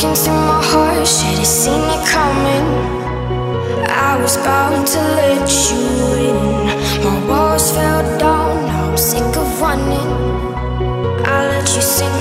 broke through my heart, should've seen it coming. I was bound to let you in. My walls fell down, now I'm sick of running. I let you sink.